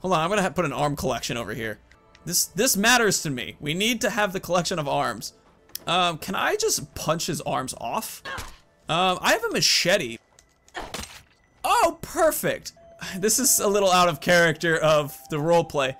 Hold on, I'm gonna put an arm collection over here. This this matters to me. We need to have the collection of arms. Um, can I just punch his arms off? Um, I have a machete. Oh, perfect. This is a little out of character of the roleplay.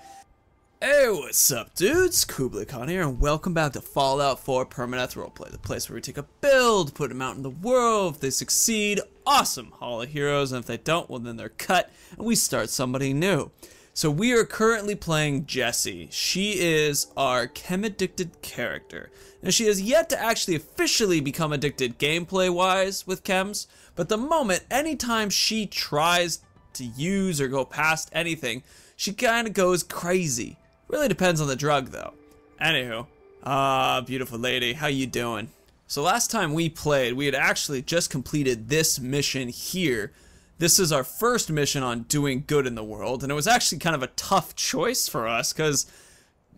Hey, what's up, dudes? Kublai Khan here, and welcome back to Fallout 4 Permadeath Roleplay, the place where we take a build, put them out in the world. If they succeed, awesome, Hall of Heroes, and if they don't, well, then they're cut, and we start somebody new. So we are currently playing Jessie. She is our chem-addicted character. Now, she has yet to actually officially become addicted gameplay-wise with chems, but the moment, anytime she tries to use or go past anything, she kind of goes crazy. Really depends on the drug though. Anywho, ah, beautiful lady, how you doing? So last time we played, we had actually just completed this mission here. This is our first mission on doing good in the world, and it was actually kind of a tough choice for us because,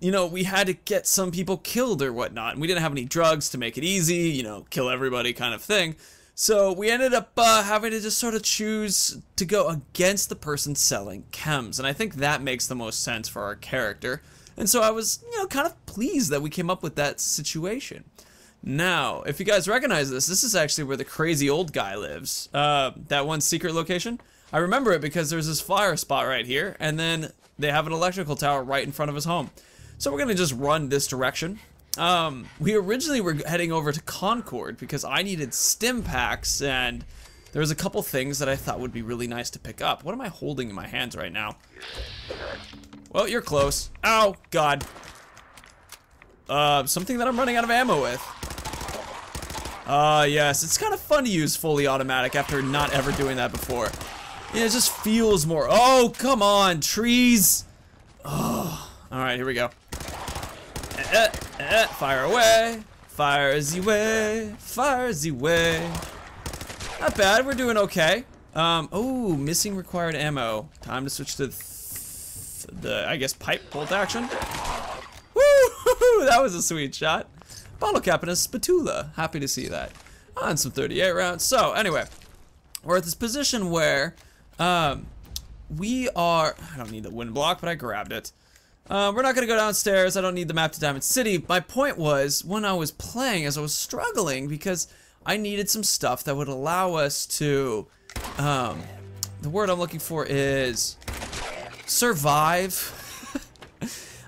you know, we had to get some people killed or whatnot, and we didn't have any drugs to make it easy, you know, kill everybody kind of thing. So we ended up uh, having to just sort of choose to go against the person selling chems, and I think that makes the most sense for our character. And so I was, you know, kind of pleased that we came up with that situation. Now, if you guys recognize this, this is actually where the crazy old guy lives. Uh, that one secret location. I remember it because there's this fire spot right here, and then they have an electrical tower right in front of his home. So we're gonna just run this direction. Um, we originally were heading over to Concord because I needed stim packs and there was a couple things that I thought would be really nice to pick up. What am I holding in my hands right now? Well, you're close. Ow, God. Uh, something that I'm running out of ammo with. Uh, yes, it's kind of fun to use fully automatic after not ever doing that before. Yeah, it just feels more. Oh, come on, trees. Oh, all right, here we go. Eh, eh, fire away, fire the way, fire the way. Not bad, we're doing okay. Um, oh, missing required ammo. Time to switch to th the, I guess, pipe bolt action. That was a sweet shot. Bottle cap and a spatula. Happy to see that. On some 38 rounds. So, anyway, we're at this position where um, we are. I don't need the wind block, but I grabbed it. Uh, we're not going to go downstairs. I don't need the map to Diamond City. My point was, when I was playing, as I was struggling, because I needed some stuff that would allow us to, um, the word I'm looking for is survive.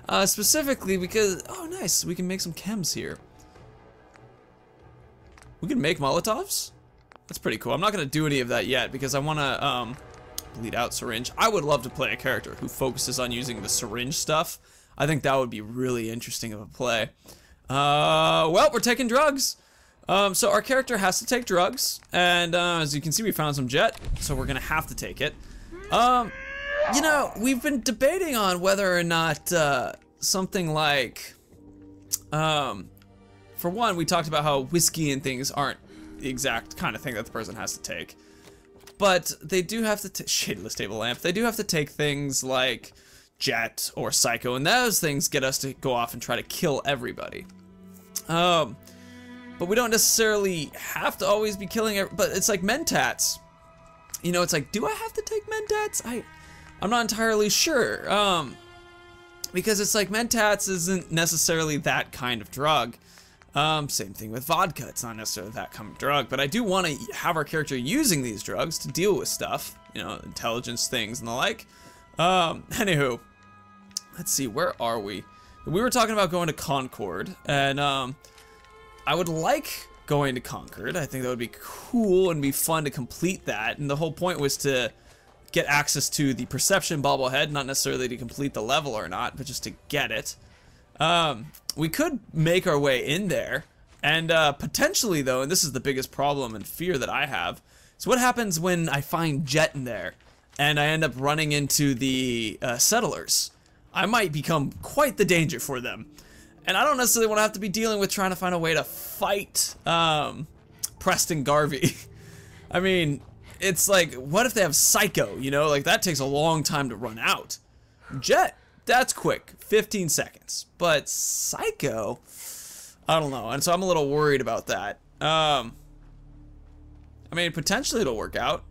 Uh, specifically because, oh nice, we can make some chems here. We can make Molotovs? That's pretty cool. I'm not going to do any of that yet because I want to, um, bleed out syringe. I would love to play a character who focuses on using the syringe stuff. I think that would be really interesting of a play. Uh, well, we're taking drugs. Um, so our character has to take drugs, and uh, as you can see, we found some jet, so we're gonna have to take it. Um, you know, we've been debating on whether or not uh, something like, um, for one, we talked about how whiskey and things aren't the exact kind of thing that the person has to take. But they do have to shadeless table lamp. They do have to take things like jet or psycho, and those things get us to go off and try to kill everybody. Um, but we don't necessarily have to always be killing. But it's like mentats. You know, it's like, do I have to take mentats? I, I'm not entirely sure. Um, because it's like mentats isn't necessarily that kind of drug. Um, same thing with vodka. It's not necessarily that kind of drug, but I do want to have our character using these drugs to deal with stuff, you know, intelligence things and the like. Um, anywho, let's see, where are we? We were talking about going to Concord, and um, I would like going to Concord. I think that would be cool and be fun to complete that. And the whole point was to get access to the perception bobblehead, not necessarily to complete the level or not, but just to get it. Um, we could make our way in there, and uh, potentially though, and this is the biggest problem and fear that I have, so what happens when I find Jet in there, and I end up running into the uh, settlers? I might become quite the danger for them. And I don't necessarily want to have to be dealing with trying to find a way to fight um, Preston Garvey. I mean, it's like, what if they have Psycho, you know? Like, that takes a long time to run out. Jet, that's quick, 15 seconds. But Psycho, I don't know. And so I'm a little worried about that. Um, I mean, potentially it'll work out.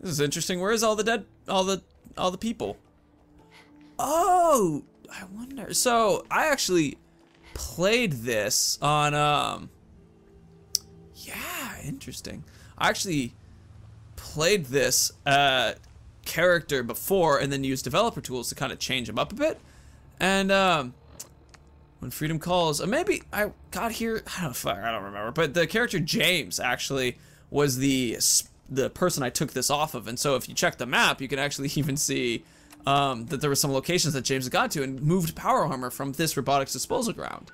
This is interesting. Where is all the dead, all the all the people. Oh, I wonder. So I actually played this on. Um, yeah, interesting. I actually played this uh, character before and then used developer tools to kind of change him up a bit. And um, when freedom calls, uh, maybe I got here. I don't. I don't remember. But the character James actually was the the person I took this off of. And so if you check the map, you can actually even see um, that there were some locations that James got to and moved power armor from this robotics disposal ground.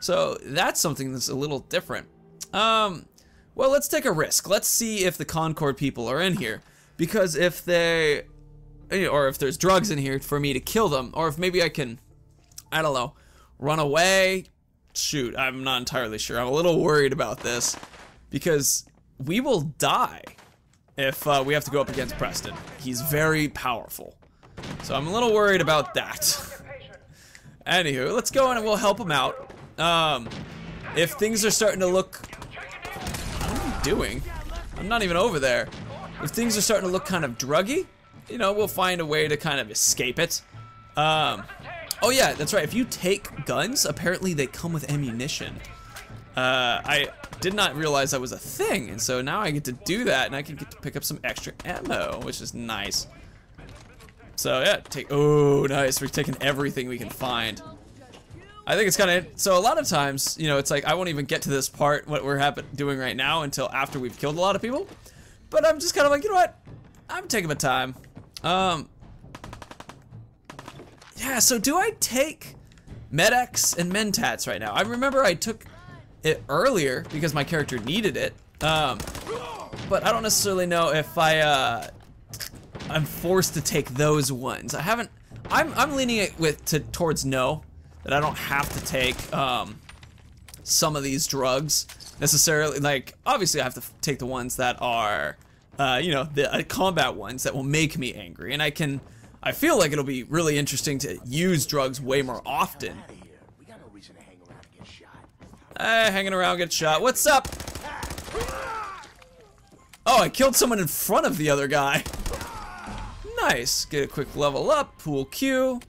So that's something that's a little different. Um, well, let's take a risk. Let's see if the Concord people are in here. Because if they, or if there's drugs in here for me to kill them, or if maybe I can, I don't know, run away. Shoot, I'm not entirely sure. I'm a little worried about this because we will die if uh, we have to go up against Preston. He's very powerful. So I'm a little worried about that. Anywho, let's go and we'll help him out. Um, if things are starting to look... Doing? I'm not even over there. If things are starting to look kind of druggy, you know, we'll find a way to kind of escape it. Um, oh yeah, that's right. If you take guns, apparently they come with ammunition. Uh, I did not realize that was a thing, and so now I get to do that, and I can get to pick up some extra ammo, which is nice. So yeah, take, oh nice, we're taking everything we can find. I think it's kind of, so a lot of times, you know, it's like I won't even get to this part, what we're happen doing right now, until after we've killed a lot of people. But I'm just kind of like, you know what, I'm taking my time. Um, yeah, so do I take Med-X and Mentats right now? I remember I took it earlier because my character needed it. Um, but I don't necessarily know if I, uh, I'm forced to take those ones. I haven't, I'm, I'm leaning it with, to, towards no, that I don't have to take, um, some of these drugs necessarily. Like, obviously I have to take the ones that are, uh, you know, the uh, combat ones that will make me angry. And I can, I feel like it'll be really interesting to use drugs way more often Eh, hanging around, get shot. What's up? Oh, I killed someone in front of the other guy. Nice. Get a quick level up. Pool Q.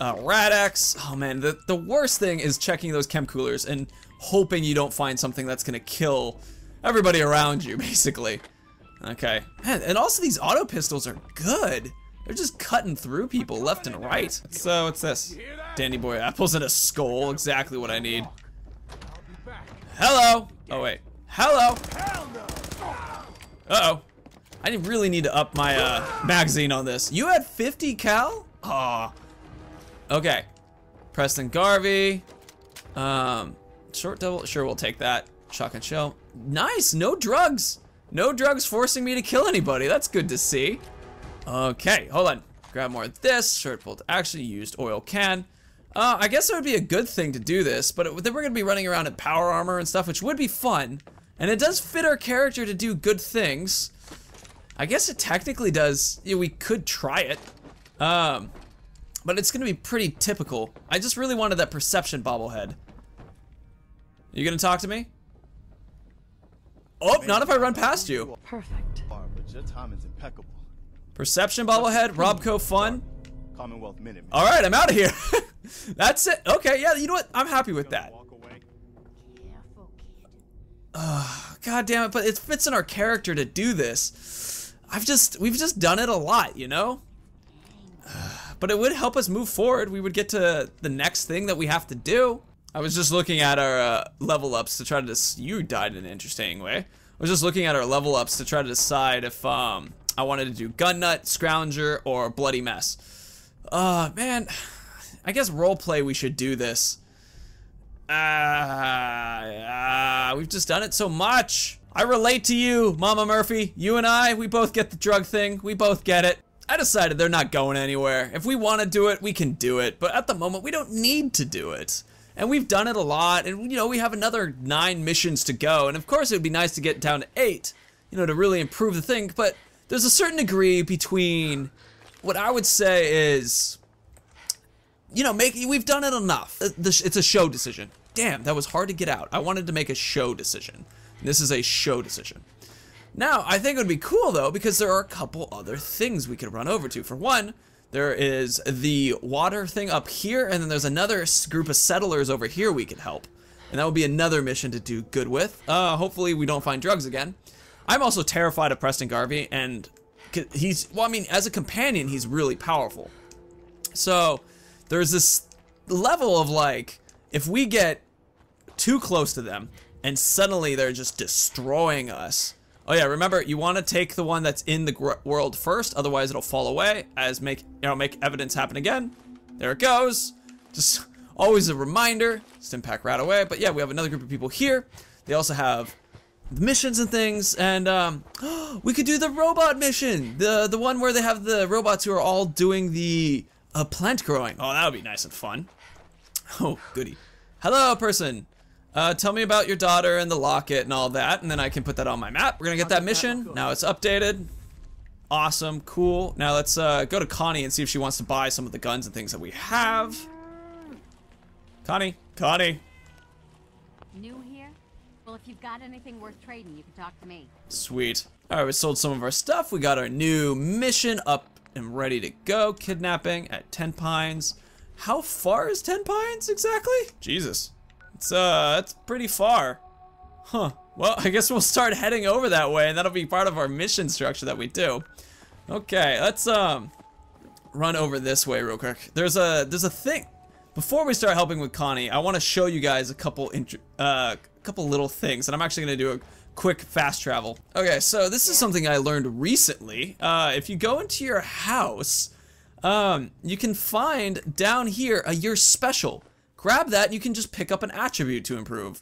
Uh, Rad-X. Oh man, the, the worst thing is checking those chem coolers and hoping you don't find something that's gonna kill everybody around you, basically. Okay. Man, and also these auto pistols are good. They're just cutting through people left and right. So, what's this? Dandy Boy apples and a skull. Exactly what I need. Hello. Oh wait. Hello. Uh oh. I really need to up my uh, magazine on this. You had 50 cal? Aw. Oh. Okay. Preston Garvey. Um, short double. Sure, we'll take that. Shotgun shell. Nice. No drugs. No drugs forcing me to kill anybody. That's good to see. Okay, hold on. Grab more of this. Short bolt actually used oil can. Uh, I guess it would be a good thing to do this, but it, then we're gonna be running around in power armor and stuff, which would be fun. And it does fit our character to do good things. I guess it technically does, know, we could try it. Um, but it's gonna be pretty typical. I just really wanted that perception bobblehead. You gonna talk to me? Oh, not if I run past you. Perfect. Your timing's impeccable. Perception bobblehead, Robco fun. Commonwealth Minute. All right, I'm out of here. That's it. Okay, yeah, you know what? I'm happy with that. Walk away. God damn it, but it fits in our character to do this. I've just, we've just done it a lot, you know? But it would help us move forward. We would get to the next thing that we have to do. I was just looking at our uh, level ups to try to, you died in an interesting way. I was just looking at our level ups to try to decide if um, I wanted to do Gun Nut, Scrounger, or Bloody Mess. Uh, man, I guess roleplay we should do this. Ah, uh, we've just done it so much. I relate to you, Mama Murphy. You and I, we both get the drug thing. We both get it. I decided they're not going anywhere. If we want to do it, we can do it. But at the moment, we don't need to do it. And we've done it a lot. And, you know, we have another nine missions to go. And of course, it would be nice to get down to eight, you know, to really improve the thing. But there's a certain degree between what I would say is you know, make we've done it enough. Uh, it's a show decision. Damn, that was hard to get out. I wanted to make a show decision. This is a show decision. Now, I think it would be cool though, because there are a couple other things we could run over to. For one, there is the water thing up here, and then there's another group of settlers over here we could help. And that would be another mission to do good with. Uh, hopefully we don't find drugs again. I'm also terrified of Preston Garvey, and he's, well, I mean, as a companion, he's really powerful. So there's this level of like, if we get too close to them and suddenly they're just destroying us. Oh yeah, remember you want to take the one that's in the gr- world first, otherwise it'll fall away. As make you know make evidence happen again. There it goes. Just always a reminder. Stimpack right away. But yeah, we have another group of people here. They also have the missions and things, and um, we could do the robot mission, the the one where they have the robots who are all doing the uh, plant growing. Oh, that would be nice and fun. Oh, goody. Hello, person. Uh, tell me about your daughter and the locket and all that, and then I can put that on my map. We're gonna get that mission. Now it's updated. Awesome, cool. Now let's uh, go to Connie and see if she wants to buy some of the guns and things that we have. Connie, Connie. New here? Well, if you've got anything worth trading, you can talk to me. Sweet. All right, we sold some of our stuff. We got our new mission up and ready to go. Kidnapping at Ten Pines. How far is Ten Pines exactly? Jesus. It's uh, it's pretty far. Huh. Well, I guess we'll start heading over that way, and that'll be part of our mission structure that we do. Okay, let's um run over this way real quick. There's a there's a thing. Before we start helping with Connie, I want to show you guys a couple uh couple little things, and I'm actually gonna do a quick fast travel. Okay, so this is something I learned recently. Uh, if you go into your house, um, you can find down here a You're SPECIAL. Grab that, and you can just pick up an attribute to improve.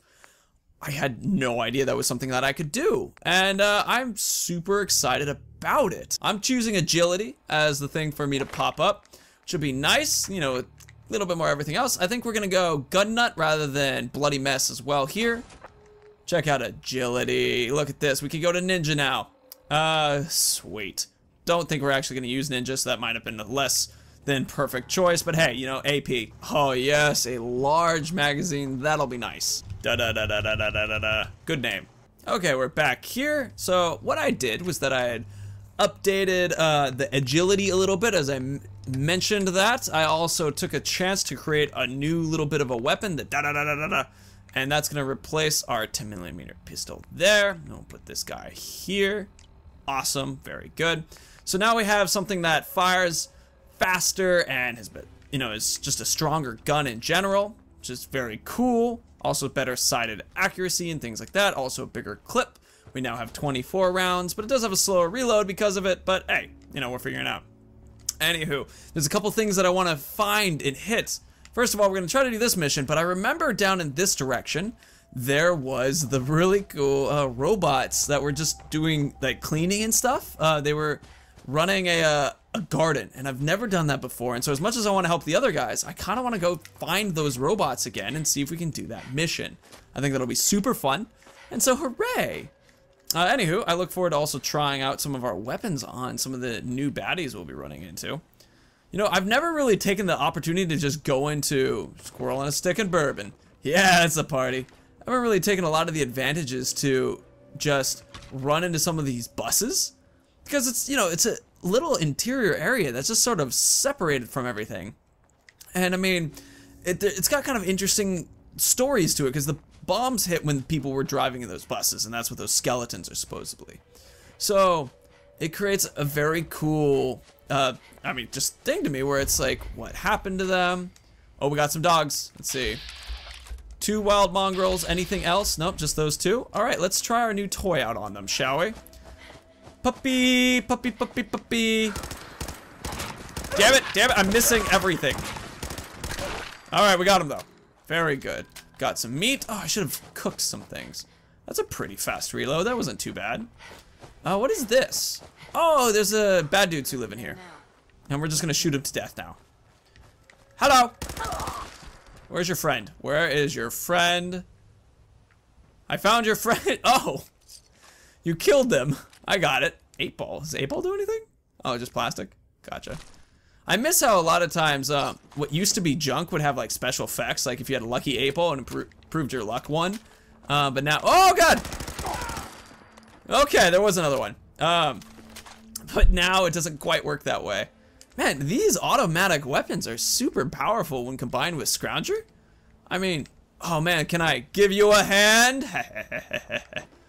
I had no idea that was something that I could do, and uh, I'm super excited about it. I'm choosing agility as the thing for me to pop up. Should be nice, you know, a little bit more everything else. I think we're gonna go gun nut rather than bloody mess as well here. Check out agility. Look at this. We can go to ninja now. Uh, sweet. Don't think we're actually gonna use ninja, so that might have been less then perfect choice, but hey, you know, AP. Oh yes, a large magazine, that'll be nice. Da da da da da da da da. da. Good name. Okay, we're back here. So what I did was that I had updated uh, the agility a little bit as I mentioned that. I also took a chance to create a new little bit of a weapon, that da da da da da da. And that's gonna replace our 10 millimeter pistol there. I'll put this guy here. Awesome, very good. So now we have something that fires faster and has been, you know, is just a stronger gun in general, which is very cool. Also better sighted accuracy and things like that. Also a bigger clip. We now have 24 rounds, but it does have a slower reload because of it. But hey, you know, we're figuring out. Anywho, there's a couple things that I want to find and hit. First of all, we're going to try to do this mission, but I remember down in this direction, there was the really cool uh, robots that were just doing like cleaning and stuff. Uh, they were running a, uh, a garden, and I've never done that before. And so, as much as I want to help the other guys, I kind of want to go find those robots again and see if we can do that mission. I think that'll be super fun. And so, hooray! Uh, anywho, I look forward to also trying out some of our weapons on some of the new baddies we'll be running into. You know, I've never really taken the opportunity to just go into Squirrel and a Stick and Bourbon. Yeah, it's a party. I haven't really taken a lot of the advantages to just run into some of these buses. Because it's, you know, it's a little interior area that's just sort of separated from everything. And I mean, it, it's got kind of interesting stories to it because the bombs hit when people were driving in those buses, and that's what those skeletons are supposedly. So it creates a very cool, uh, I mean, just thing to me where it's like, what happened to them? Oh, we got some dogs. Let's see. Two wild mongrels. Anything else? Nope, just those two. All right, let's try our new toy out on them, shall we? Puppy, puppy, puppy, puppy. Damn it, damn it, I'm missing everything. All right, we got him though. Very good. Got some meat. Oh, I should have cooked some things. That's a pretty fast reload. That wasn't too bad. Uh, what is this? Oh, there's a bad dudes who live in here. And we're just gonna shoot him to death now. Hello. Where's your friend? Where is your friend? I found your friend. Oh, you killed them. I got it. Eight ball. Does eight ball do anything? Oh, just plastic. Gotcha. I miss how a lot of times uh, what used to be junk would have like special effects, like if you had a lucky eight ball and impro- improved your luck one. Uh, but now, oh god! Okay, there was another one. Um, but now it doesn't quite work that way. Man, these automatic weapons are super powerful when combined with Scrounger. I mean, oh man, can I give you a hand?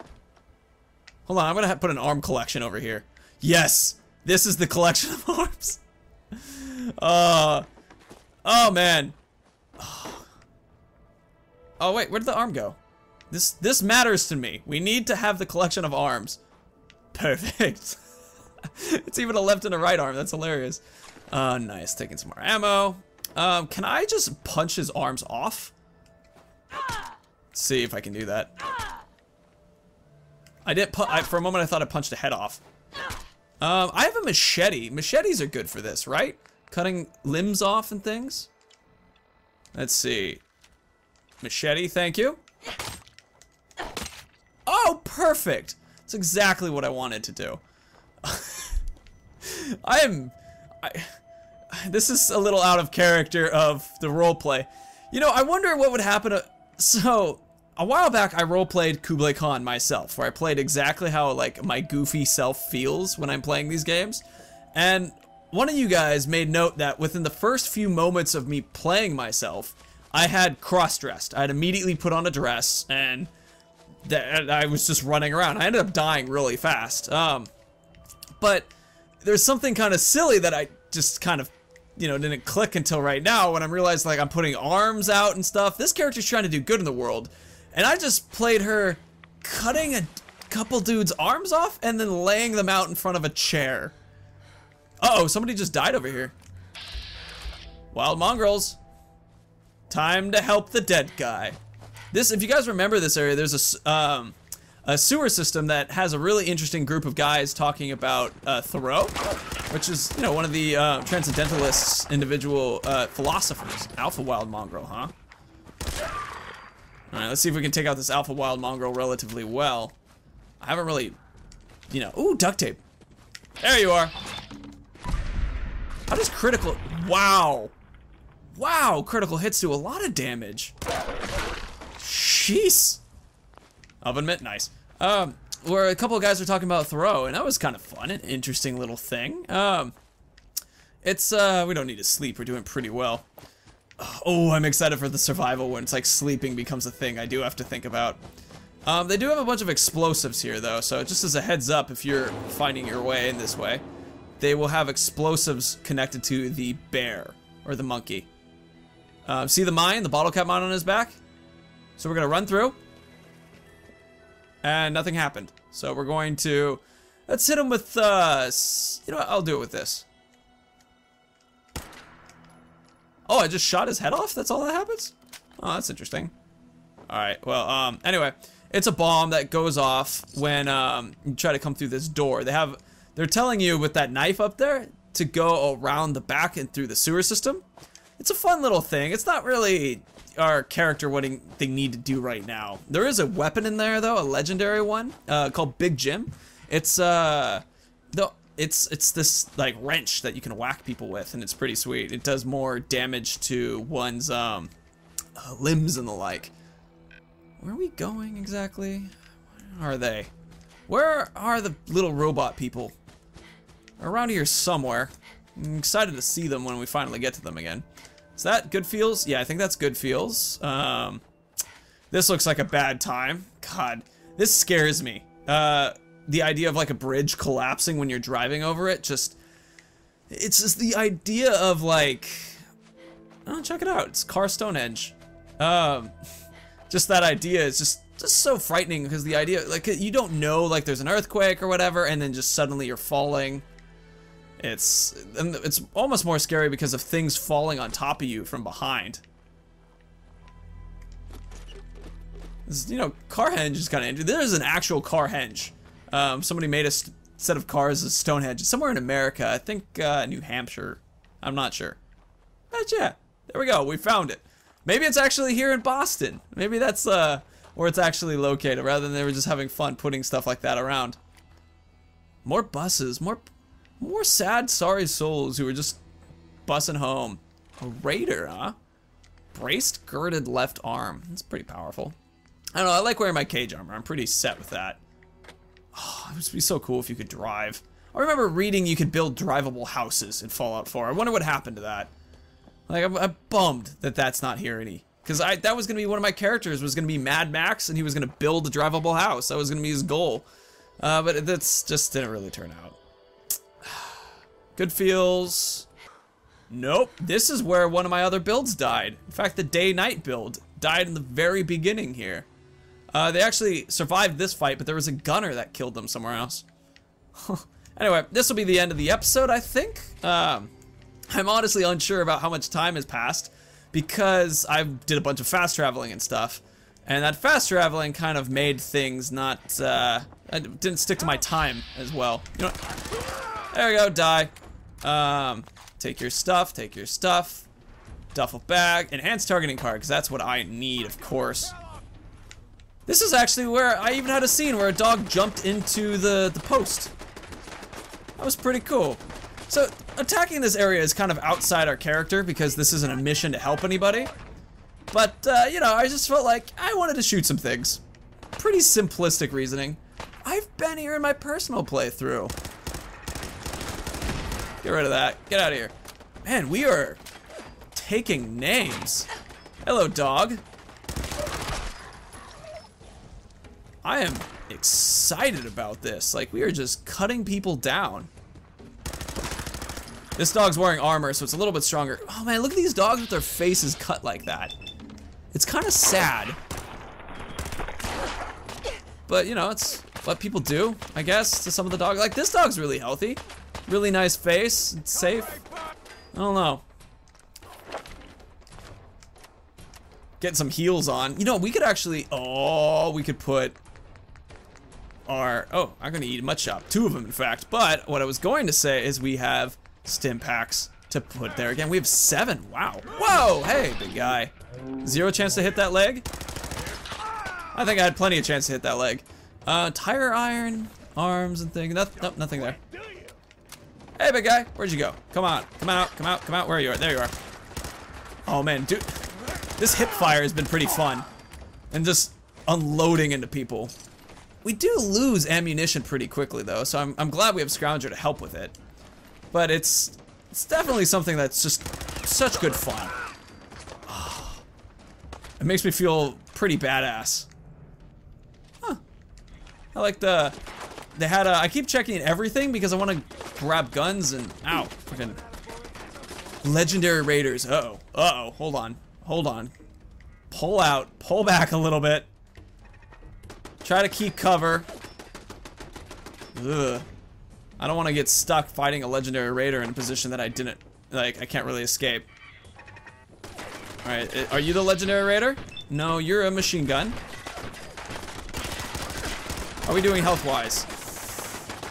Hold on, I'm gonna put an arm collection over here. Yes, this is the collection of arms. Uh, oh man. Oh wait, where did the arm go? This this matters to me. We need to have the collection of arms. Perfect. it's even a left and a right arm. That's hilarious. Uh, nice. Taking some more ammo. Um, can I just punch his arms off? Let's see if I can do that. I did. I, for a moment, I thought I punched a head off. Um, I have a machete. Machetes are good for this, right? Cutting limbs off and things. Let's see. Machete, thank you. Oh, perfect. That's exactly what I wanted to do. I am... I, this is a little out of character of the roleplay. You know, I wonder what would happen to... So, a while back, I roleplayed Kublai Khan myself, where I played exactly how, like, my goofy self feels when I'm playing these games. And one of you guys made note that within the first few moments of me playing myself, I had cross-dressed. I had immediately put on a dress, and that I was just running around. I ended up dying really fast. Um, but there's something kind of silly that I just kind of, you know, didn't click until right now when I'm realized like I'm putting arms out and stuff. This character's trying to do good in the world, and I just played her cutting a couple dudes' arms off and then laying them out in front of a chair. Uh oh, somebody just died over here. Wild mongrels. Time to help the dead guy. This, if you guys remember this area, there's a, um, a sewer system that has a really interesting group of guys talking about uh, Thoreau, which is, you know, one of the uh, Transcendentalists' individual uh, philosophers. Alpha Wild Mongrel, huh? Alright, let's see if we can take out this Alpha Wild Mongrel relatively well. I haven't really, you know, ooh, duct tape. There you are. How does critical, wow. Wow, critical hits do a lot of damage. Jeez. Oven mitt, nice. Um, where a couple of guys were talking about Thoreau, and that was kind of fun, an interesting little thing. Um, it's, uh, we don't need to sleep, we're doing pretty well. Oh, I'm excited for the survival when it's like sleeping becomes a thing I do have to think about. Um, they do have a bunch of explosives here though, so just as a heads up if you're finding your way in this way, they will have explosives connected to the bear, or the monkey. Um, see the mine, the bottle cap mine on his back? So we're gonna run through. And nothing happened. So we're going to, let's hit him with, uh, you know what, I'll do it with this. Oh, I just shot his head off? That's all that happens? Oh, that's interesting. Alright, well, um, anyway. It's a bomb that goes off when, um, you try to come through this door. They have, they're telling you with that knife up there to go around the back and through the sewer system. It's a fun little thing. It's not really our character what they need to do right now. There is a weapon in there though, a legendary one uh, called Big Jim. It's uh, the it's it's this like wrench that you can whack people with, and it's pretty sweet. It does more damage to one's um, uh, limbs and the like. Where are we going exactly? Where are they? Where are the little robot people? Around here somewhere. I'm excited to see them when we finally get to them again. Is that good feels? Yeah, I think that's good feels. Um, this looks like a bad time. God, this scares me. Uh, the idea of like a bridge collapsing when you're driving over it, just, it's just the idea of like, oh, check it out. It's Car Stonehenge. Um, just that idea is just, just so frightening because the idea, like, you don't know, like, there's an earthquake or whatever, and then just suddenly you're falling. It's and it's almost more scary because of things falling on top of you from behind. This, you know, car henge is kind of There's an actual car henge. Um, somebody made a set of cars as Stonehenge somewhere in America. I think uh, New Hampshire. I'm not sure. But yeah, there we go. We found it. Maybe it's actually here in Boston. Maybe that's uh, where it's actually located, rather than they were just having fun putting stuff like that around. More buses, more more sad, sorry souls who are just bussing home. A raider, huh? Braced, girded left arm. That's pretty powerful. I don't know, I like wearing my cage armor. I'm pretty set with that. Oh, it would be so cool if you could drive. I remember reading you could build drivable houses in Fallout 4. I wonder what happened to that. Like, I'm, I'm bummed that that's not here any. Because I that was going to be one of my characters, was going to be Mad Max, and he was going to build a drivable house. That was going to be his goal. Uh, but that's just didn't really turn out. Good feels. Nope. This is where one of my other builds died. In fact, the day-night build died in the very beginning here. Uh, they actually survived this fight, but there was a gunner that killed them somewhere else. anyway, this will be the end of the episode, I think. Um, I'm honestly unsure about how much time has passed because I did a bunch of fast traveling and stuff. And that fast traveling kind of made things not, uh, didn't stick to my time as well. You know? There we go, die. Um, take your stuff, take your stuff. Duffel bag, enhanced targeting card, because that's what I need, of course. This is actually where I even had a scene where a dog jumped into the, the post. That was pretty cool. So, attacking this area is kind of outside our character because this isn't a mission to help anybody. But, uh, you know, I just felt like I wanted to shoot some things. Pretty simplistic reasoning. I've been here in my personal playthrough. Get rid of that. Get out of here. Man, we are taking names. Hello, dog. I am excited about this. Like, we are just cutting people down. This dog's wearing armor, so it's a little bit stronger. Oh man, look at these dogs with their faces cut like that. It's kind of sad. But, you know, it's what people do, I guess, to some of the dogs. Like, this dog's really healthy. Really nice face. It's safe. I don't know. Getting some heels on. You know, we could actually... Oh, we could put our... Oh, I'm to eat a mutt chop. Two of them, in fact. But what I was going to say is we have stim packs to put there. Again, we have seven. Wow. Whoa, hey, big guy. Zero chance to hit that leg? I think I had plenty of chance to hit that leg. Uh, tire iron, arms and things. Nope, nope, nothing there. Hey, big guy, where'd you go? Come on, come out, come out, come out. Where are you? At? There you are. Oh man, dude, this hip fire has been pretty fun, and just unloading into people. We do lose ammunition pretty quickly though, so I'm, I'm glad we have Scrounger to help with it. But it's it's definitely something that's just such good fun. It makes me feel pretty badass. Huh. I like the they had a, I keep checking everything because I want to grab guns and, ow, freaking legendary raiders. Uh oh, uh oh, hold on, hold on. Pull out, pull back a little bit. Try to keep cover. Ugh. I don't want to get stuck fighting a legendary raider in a position that I didn't, like, I can't really escape. Alright, are you the legendary raider? No, you're a machine gun. Are we doing health-wise?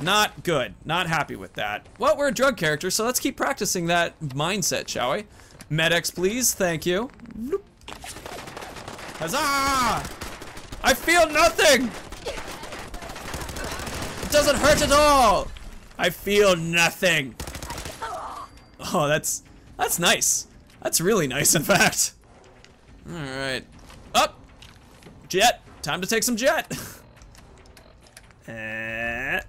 Not good. Not happy with that. Well, we're a drug character, so let's keep practicing that mindset, shall we? Med-X, please. Thank you. Huzzah! I feel nothing! It doesn't hurt at all! I feel nothing. Oh, that's that's nice. That's really nice, in fact. All right. Up. Jet. Time to take some jet. Eh.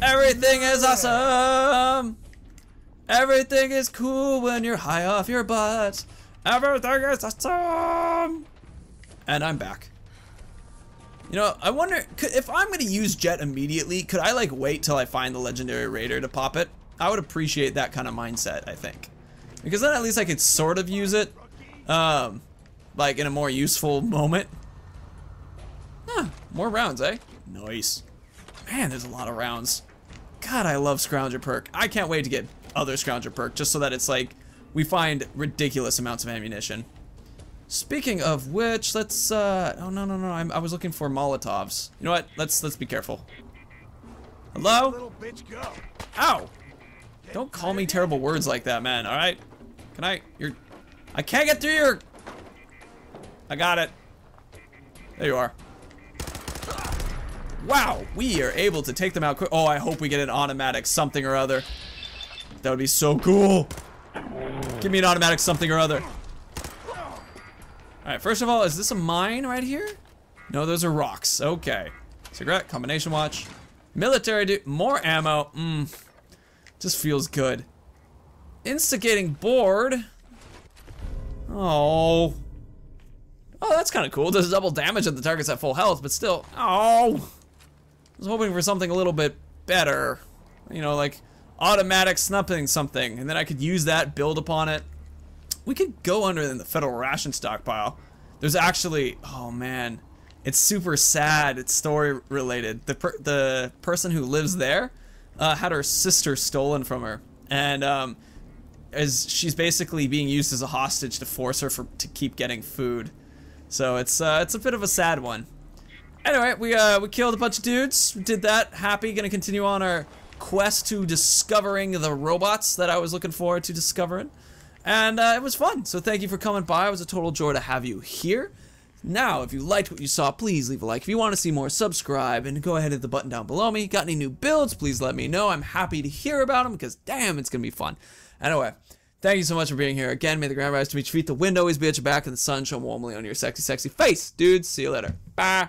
Everything is awesome. Everything is cool when you're high off your butt. Everything is awesome. And I'm back. You know, I wonder, could, if I'm going to use Jet immediately, could I, like, wait till I find the Legendary Raider to pop it? I would appreciate that kind of mindset, I think. Because then at least I could sort of use it, um, like, in a more useful moment. Huh, more rounds, eh? Nice. Man, there's a lot of rounds. God, I love Scrounger perk. I can't wait to get other Scrounger perk, just so that it's like, we find ridiculous amounts of ammunition. Speaking of which, let's, uh, oh no, no, no, I'm, I was looking for Molotovs. You know what, let's, let's be careful. Hello? Little bitch, go. Ow! Don't call me terrible words like that, man, alright? Can I, you're, I can't get through your, I got it. There you are. Wow, we are able to take them out quick. Oh, I hope we get an automatic something or other. That would be so cool. Give me an automatic something or other. Alright, first of all, is this a mine right here? No, those are rocks. Okay. Cigarette, combination watch. Military dude, more ammo. Mmm. Just feels good. Instigating board. Oh. Oh, that's kind of cool. Does double damage if the target's at full health, but still. Oh. I was hoping for something a little bit better. You know, like automatic snuffing something, and then I could use that, build upon it. We could go under in the federal ration stockpile. There's actually, oh man, it's super sad. It's story related. The per the person who lives there uh, had her sister stolen from her, and um, as she's basically being used as a hostage to force her for to keep getting food. So it's uh, it's a bit of a sad one. Anyway, we uh, we killed a bunch of dudes. We did that. Happy. Gonna continue on our quest to discovering the robots that I was looking forward to discovering. And uh, it was fun. So thank you for coming by. It was a total joy to have you here. Now, if you liked what you saw, please leave a like. If you want to see more, subscribe and go ahead and hit the button down below me. Got any new builds? Please let me know. I'm happy to hear about them because damn, it's going to be fun. Anyway, thank you so much for being here. Again, may the ground rise to meet your feet, the wind always be at your back, and the sun shine warmly on your sexy, sexy face. Dude, see you later. Bye.